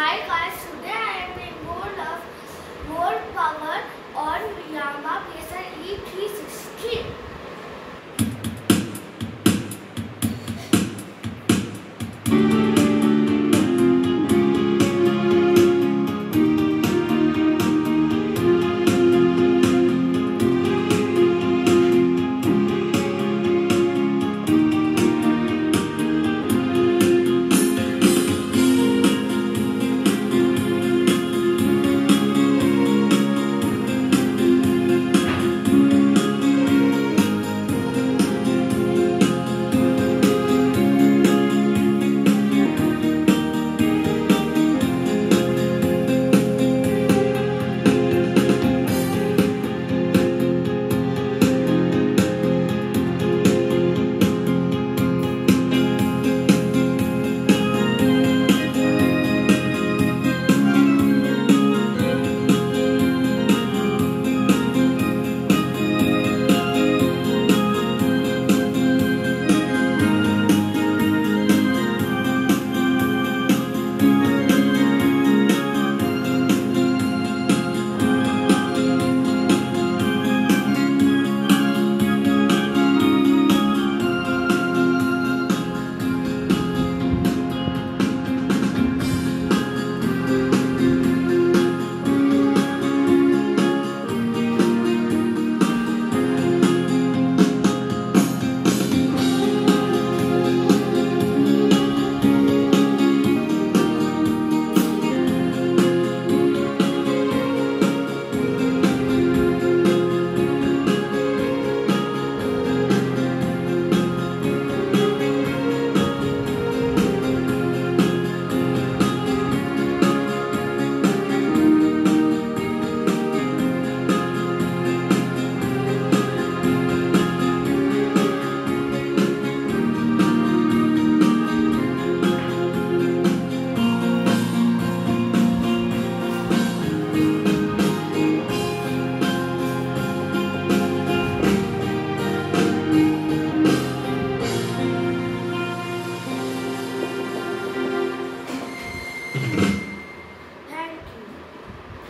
Hi class,